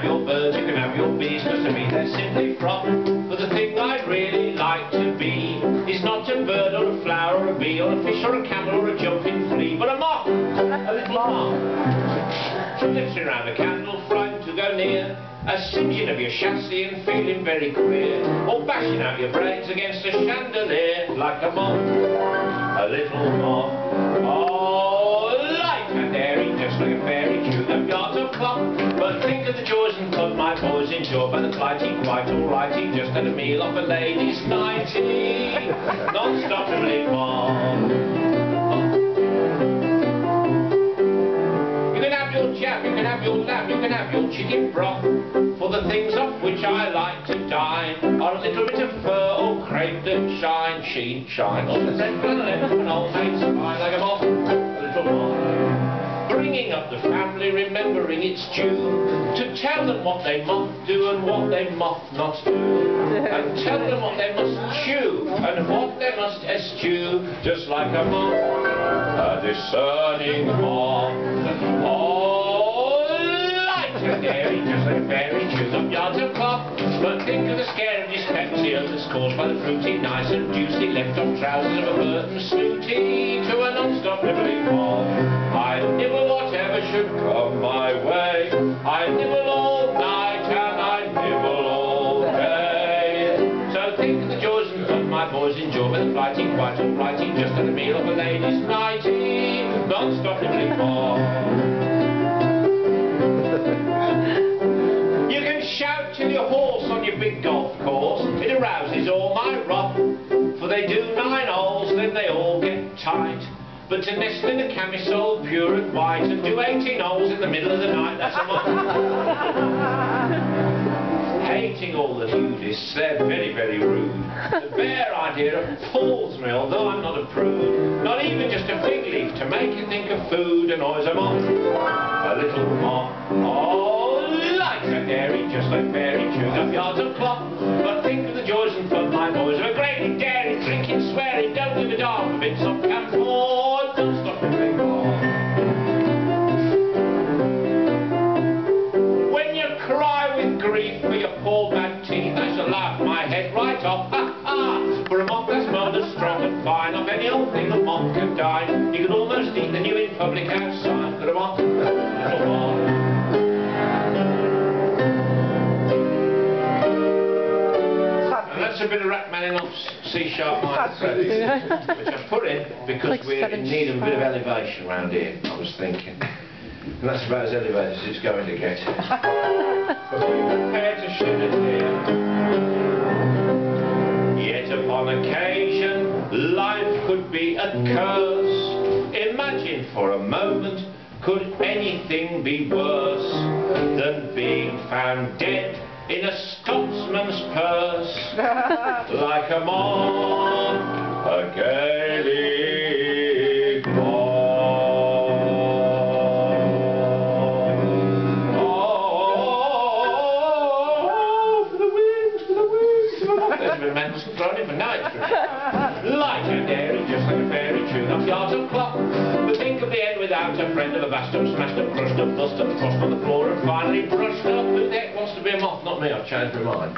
have your birds, you can have your bees, because to me they're simply froth. But the thing I'd really like to be is not a bird or a flower or a bee or a fish or a camel or a jumping flea, but a moth, a little moth. Flittering round a candle, frightened to go near, a singeing of your chassis and feeling very queer, or bashing out your brains against a chandelier like a moth, a little moth. Oh, enjoy by the flighty, quite alrighty, just had a meal off a lady's nighty, non-stop and late moth. You can have your jam, you can have your lamb, you can have your chicken broth. For the things off which I like to dine are a little bit of fur or crepe that shine, sheen, shine on the flannelette of an old mate's spine like a moth, a little moth. Bringing up the family, remembering it's due to tell them what they must do and what they must not do, and tell them what they must chew and what they must eschew, just like a moth, a discerning moth. Oh, light and airy, just like a fairy, chews up yards of cloth. But think of the scare of dyspepsia that's caused by the fruity, nice and juicy left-on trousers of a Burton snooty to a non-stop nibbling moth. I nibble whatever should come my way. I nibble all night and I nibble all day. So think of the joys and fun my boys enjoy with the flighty, quite all flighty, just at a meal of a lady's nighty, non-stop nibbling moth. Arouses all my wrath. For they do nine holes, then they all get tight. But to nestle in a camisole pure and white and do 18 holes in the middle of the night, that's a month. Hating all the nudists, they're very, very rude. The bare idea appalls me, although I'm not a prude. Not even just a fig leaf to make you think of food annoys a moth, a little moth. Oh, light and airy, just like fairy, chewed up yards of cloth. But think of the joys and fun, my boys, of a great dairy, drinking, swearing, don't give a darn bits of camphor, don't stop the drink When you cry with grief for your poor bad teeth, I shall laugh my head right off. Ha ha! For a moth that's murdered strong and fine, off any old thing a moth can die. You can almost eat the new in public outside. But a moth, that's a bit of Rachmaninoff's C sharp minor which I put in because Like we're in need of a bit of elevation around here, I was thinking. And that's about as elevated as it's going to get. but we prepare to a tear. Yet upon occasion, life could be a curse. Imagine for a moment, could anything be worse than being found dead in a Scotsman's purse? like a moth, a Gaelic moth. Oh, for the winds, for the winds, for the moth. There's a bit of thrown in, but now light and airy, just like a fairy tune up yards of clock. But think of the end without a friend of a bast up, smashed up, crushed up, bust up, crossed on the floor, and finally brushed up. Me, I've changed my mind.